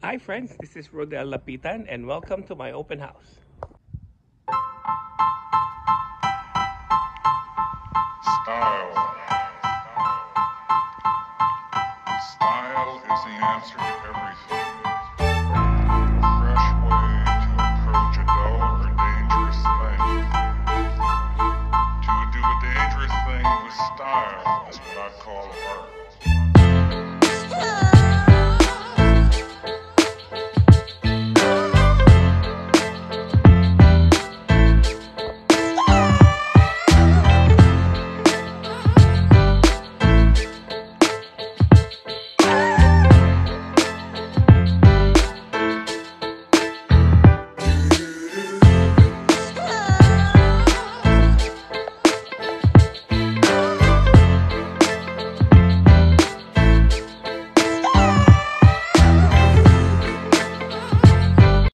Hi friends, this is Rodel Lapitan and welcome to my open house. Style. Style is the answer to everything. Fresh way to approach a or dangerous thing. To do a dangerous thing with style is what I call art.